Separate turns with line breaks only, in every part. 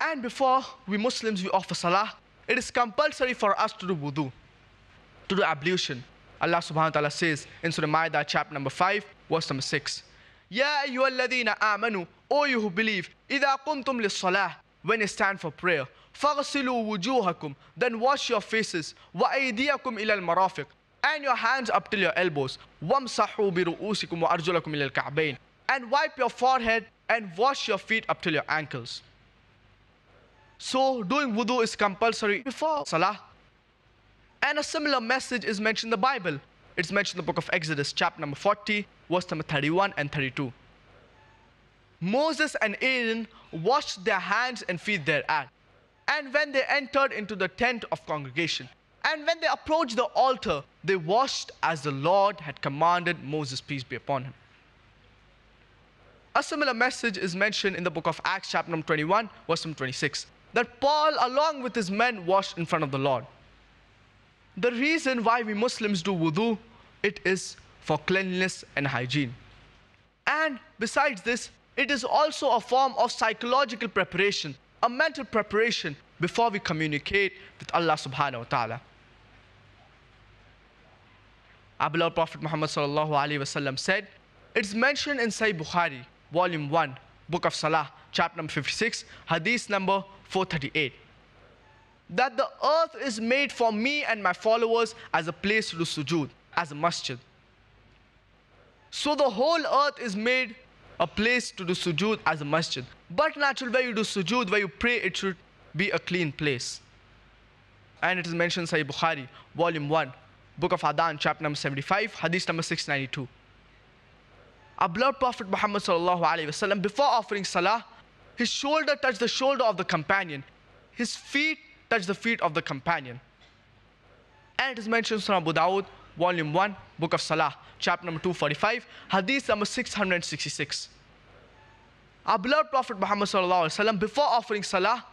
And before we Muslims, we offer salah, it is compulsory for us to do wudu, to do ablution. Allah subhanahu wa ta'ala says in Surah Ma'idah, chapter number 5, verse number 6. Ya ayyuhalladhina amanu, O you who believe, idha kuntum li Salah, when you stand for prayer, faghsilu wujuhakum, then wash your faces, wa aydiyakum ila al-marafiq, and your hands up till your elbows, wa bi ru'usikum wa arjulakum ila al-ka'bayn, and wipe your forehead and wash your feet up till your ankles. So doing wudu is compulsory before salah. And a similar message is mentioned in the Bible. It's mentioned in the book of Exodus, chapter number 40, verse number 31 and 32. Moses and Aaron washed their hands and feet thereat. And when they entered into the tent of congregation, and when they approached the altar, they washed as the Lord had commanded Moses, peace be upon him. A similar message is mentioned in the book of Acts, chapter number 21, verse number 26 that Paul, along with his men, washed in front of the Lord. The reason why we Muslims do wudu, it is for cleanliness and hygiene. And besides this, it is also a form of psychological preparation, a mental preparation before we communicate with Allah subhanahu wa ta'ala. Our beloved Prophet Muhammad sallallahu alaihi wasallam said, it's mentioned in Sahih Bukhari, volume 1, book of Salah, chapter number 56, hadith number 438. That the earth is made for me and my followers as a place to do sujood, as a masjid. So the whole earth is made a place to do sujood as a masjid. But natural where you do sujood, where you pray, it should be a clean place. And it is mentioned in Sahih Bukhari, volume 1, book of Adhan, chapter number 75, hadith number 692. Our Prophet Muhammad before offering salah, his shoulder touched the shoulder of the companion. His feet touched the feet of the companion. And it is mentioned from Abu Dawud, volume 1, book of Salah, chapter number 245, hadith number 666. Our beloved Prophet Muhammad before offering Salah,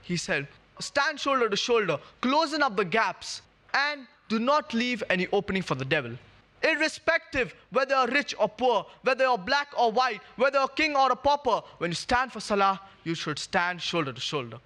he said, stand shoulder to shoulder, closing up the gaps, and do not leave any opening for the devil irrespective whether you're rich or poor, whether you're black or white, whether you're king or a pauper, when you stand for salah, you should stand shoulder to shoulder.